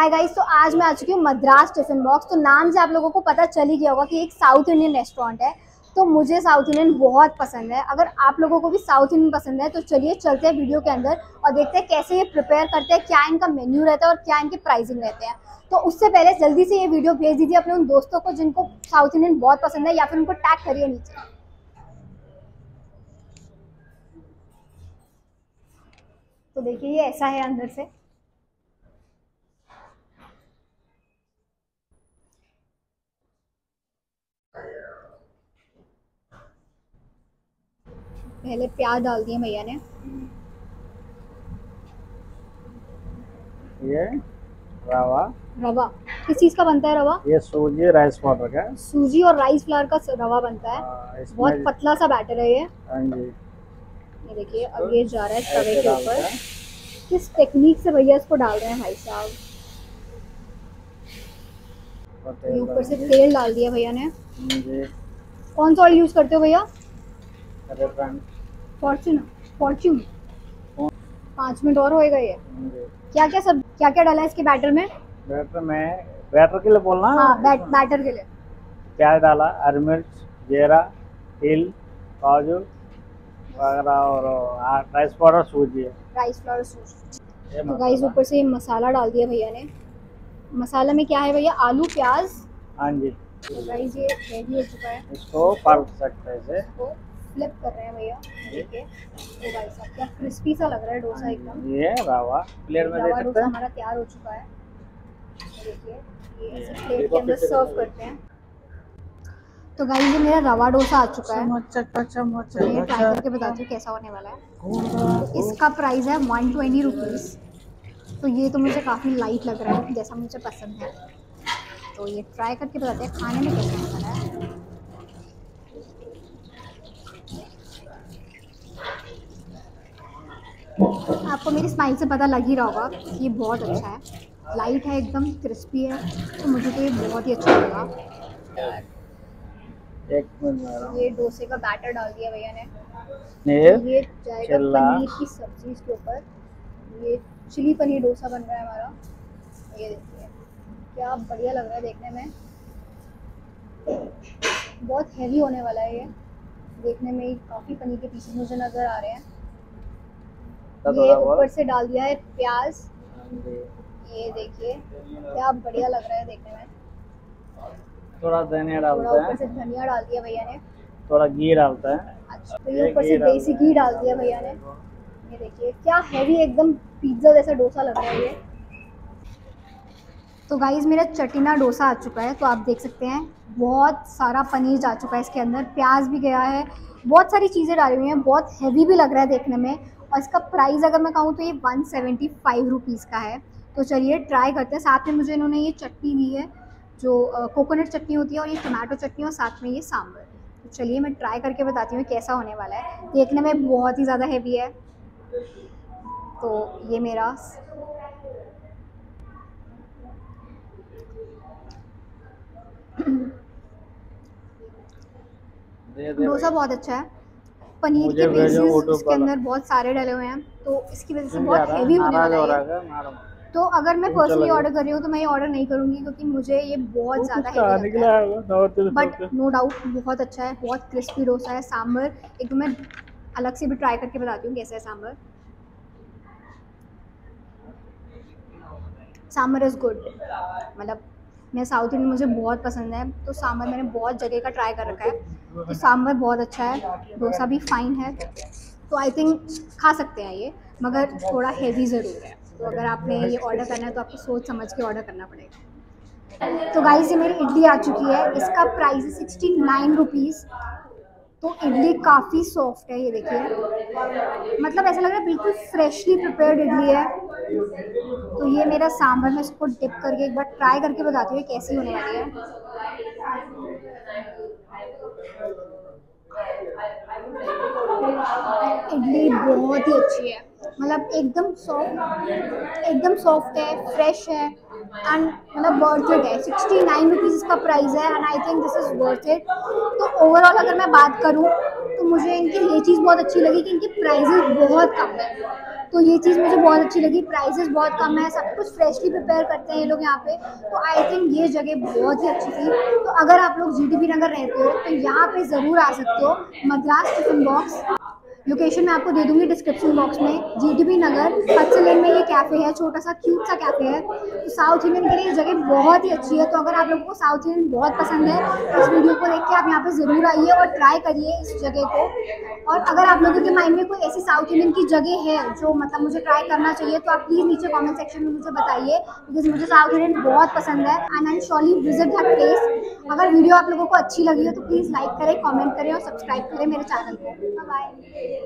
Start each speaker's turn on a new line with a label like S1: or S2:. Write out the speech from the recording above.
S1: Hi guys तो आज मैं आ चुकी हूँ मद्रास टिफ़िन बॉक्स। तो नाम से आप लोगों को पता चल ही गया होगा कि एक साउथ इंडियन रेस्टोरेंट है। तो मुझे साउथ इंडियन बहुत पसंद है। अगर आप लोगों को भी साउथ इंडियन पसंद है तो चलिए चलते हैं वीडियो के अंदर और देखते हैं कैसे ये प्रिपेयर करते हैं, क्या इनका मेन्यू रहता है और क्या इनके प्राइसिंग रहते हैं। तो उससे पहले जल्दी से ये वीडियो भेज दीजिए अपने उन दोस्तों को जिनको साउथ इंडियन बहुत पसंद है या फिर उनको टैग करिए नीचे। तो देखिए, ये ऐसा है अंदर से। पहले प्याज डाल दिए भैया ने।
S2: ये रवा।
S1: रवा। किस चीज़ का बनता है रवा?
S2: ये सूजी राइस पाउडर का।
S1: सूजी और राइस फ्लावर का रवा बनता है।
S2: हाँ, इसमें
S1: बहुत पतला सा बैटर है ये।
S2: हाँ जी।
S1: ये देखिए अब ये जा रहा है तवे के ऊपर। किस टेक्निक से भैया इसको डाल रहे हैं भाई साहब? ऊपर से तेल डाल दिया भैया ने।
S2: हाँ
S1: कौन सा ऑयल यूज़ करते हो भैया?
S2: रिफाइंड
S1: फॉर्चून फॉर्चून पाँच मिनट और होएगा ये क्या क्या सब क्या क्या डाला है इसके बैटर में?
S2: बैटर में बैटर के लिए बोलना?
S1: हाँ बैट, बैटर के लिए।
S2: प्याज डाला? हरी मिर्च जीरा तिल काजू वगैरह और राइस पाउडर सूजी
S1: राइस फ्लावर सूजी तो गाइस ऊपर से मसाला डाल दिया भैया ने। मसाला में क्या है भैया? आलू प्याज।
S2: हाँ जी।
S1: तो गाइस ये रेडी हो चुका है।
S2: इसको पलट सकते हैं
S1: फ्लिप कर रहे हैं भैया देखिए तो गाइस अब क्या क्रिस्पी सा लग रहा है डोसा एकदम?
S2: ये रवा प्लेट में दे सकते हैं।
S1: हमारा तैयार हो चुका है। ये देखिए ये ऐसे प्लेट के अंदर सर्व करते हैं। तो गाइस ये मेरा रवा डोसा आ चुका है।
S2: चम्मच चम्मच चम्मच
S1: मैं ट्राई करके बताती हूँ कैसा होने वाला है। तो इसका प्राइस है वन ट्वेंटी रुपीज़ तो ये तो मुझे काफ़ी लाइट लग रहा है जैसा मुझे पसंद है। तो ये ट्राई करके बताते हैं खाने में कैसा होने वाला है। आपको मेरी स्माइल से पता लग ही रहा होगा कि ये बहुत अच्छा है। लाइट है एकदम क्रिस्पी है तो मुझे तो ये बहुत ही अच्छा लगा। ये डोसे का बैटर डाल दिया भैया ने।
S2: ये
S1: ये जाएगा पनीर की सब्ज़ी इसके ऊपर। ये चिली पनीर डोसा बन रहा है हमारा। ये देखिए क्या बढ़िया लग रहा है देखने में। बहुत हैवी होने वाला है ये। देखने में काफ़ी पनीर के पीसेस मुझे नज़र आ रहे हैं। ये ऊपर से डाल दिया है प्याज।
S2: हाँ
S1: ये देखिए क्या बढ़िया लग रहा है देखने में।
S2: थोड़ा धनिया डालते
S1: ऊपर से धनिया डाल दिया भैया ने।
S2: थोड़ा घी डालता हैं।
S1: अच्छा तो ये
S2: ये
S1: ऊपर से देसी घी डाल दिया भैया ने। ये देखिए क्या हैवी एकदम पिज़्ज़ा जैसा डोसा लग रहा है ये। तो गाइज़ मेरा चटीना डोसा आ चुका है तो आप देख सकते हैं बहुत सारा पनीर जा चुका है इसके अंदर। प्याज भी गया है बहुत सारी चीज़ें डाली हुई हैं बहुत हैवी भी लग रहा है देखने में। और इसका प्राइस अगर मैं कहूँ तो ये वन सेवेंटी फाइव रुपीज़ का है। तो चलिए ट्राई करते हैं। साथ में मुझे इन्होंने ये चटनी दी है जो कोकोनट चटनी होती है और ये टमाटो चटनी और साथ में ये सांभर। तो चलिए मैं ट्राई करके बताती हूँ कैसा होने वाला है। देखने में बहुत ही ज़्यादा हैवी है। तो ये मेरा डोसा बहुत अच्छा है। पनीर के पीसेस इसके अंदर बहुत सारे डले हुए हैं तो इसकी वजह से बहुत हैवी होने वाला है तो अगर मैं पर्सनली ऑर्डर कर रही हूँ तो मैं ये ऑर्डर नहीं करूँगी क्योंकि मुझे ये बहुत ज़्यादा बट नो डाउट बहुत अच्छा है बहुत क्रिस्पी डोसा है सांभर। एक तो मैं अलग से भी ट्राई करके बताती हूँ कैसा है सांभर। सांभर इज़ गुड मतलब मैं साउथ इंडियन मुझे बहुत पसंद है तो सांभर मैंने बहुत जगह का ट्राई कर रखा है। तो सांभर बहुत अच्छा है डोसा भी फाइन है। तो आई थिंक खा सकते हैं ये मगर थोड़ा हैवी ज़रूर है। तो अगर आपने ये ऑर्डर करना है तो आपको सोच समझ के ऑर्डर करना पड़ेगा। तो गाइस ये मेरी इडली आ चुकी है। इसका प्राइस है सिक्सटी नाइन रुपीज़ तो इडली काफ़ी सॉफ्ट है ये देखिए। मतलब ऐसा लग रहा है बिल्कुल फ्रेशली प्रिपेयर्ड इडली है। तो ये मेरा सांभर, मैं इसको डिप करके एक बार ट्राई करके बताती हूँ कैसी होने वाली है। इडली बहुत ही अच्छी है। मतलब एकदम सॉफ्ट एकदम सॉफ्ट है फ्रेश है एंड मतलब वर्थ इट है। सिक्सटी नाइन रुपीज़ इसका प्राइस है and I think this is worth it तो ओवरऑल अगर मैं बात करूँ तो मुझे इनकी, ये चीज़ बहुत अच्छी लगी कि इनके प्राइजेस बहुत कम है। तो ये चीज़ मुझे बहुत अच्छी लगी। प्राइजेस बहुत कम है, सब कुछ फ्रेशली प्रिपेयर करते हैं ये लोग यहाँ पे। तो आई थिंक ये जगह बहुत ही अच्छी थी। तो अगर आप लोग जी नगर रहते हो तो यहाँ पर ज़रूर आ सकते हो। मद्रास टिफ़िन बॉक्स लोकेशन मैं आपको दे दूँगी डिस्क्रिप्शन बॉक्स में। जीटीबी नगर हत्सल लेन में ये कैफ़े है छोटा सा क्यूट सा कैफ़े है। तो साउथ इंडियन के लिए ये जगह बहुत ही अच्छी है। तो अगर आप लोगों को साउथ इंडियन बहुत पसंद है तो इस वीडियो को देख के आप यहाँ पे ज़रूर आइए और ट्राई करिए इस जगह को। और अगर आप लोगों के माइंड में कोई ऐसी साउथ इंडियन की जगह है जो मतलब मुझे ट्राई करना चाहिए तो आप प्लीज़ नीचे कॉमेंट सेक्शन में मुझे बताइए बिकॉज़ मुझे साउथ इंडियन बहुत पसंद है। And I surely visit that place अगर वीडियो आप लोगों को अच्छी लगी हो तो प्लीज़ लाइक करें कॉमेंट करें और सब्सक्राइब करें मेरे चैनल को। बाय